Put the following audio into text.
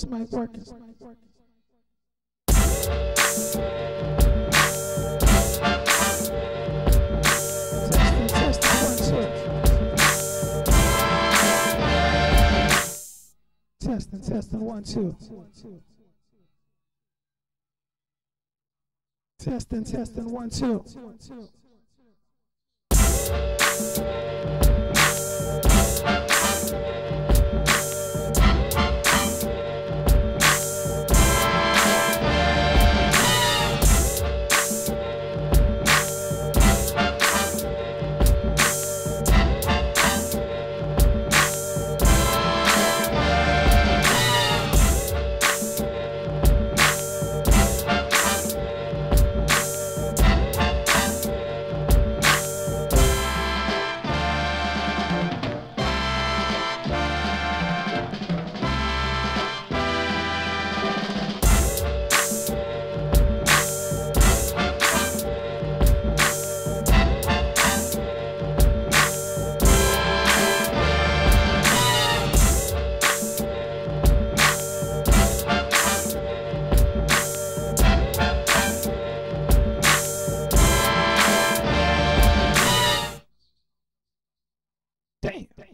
Testing, one, two. Testing, testing, one, two. Testing, testing, one, two. Damn. Damn.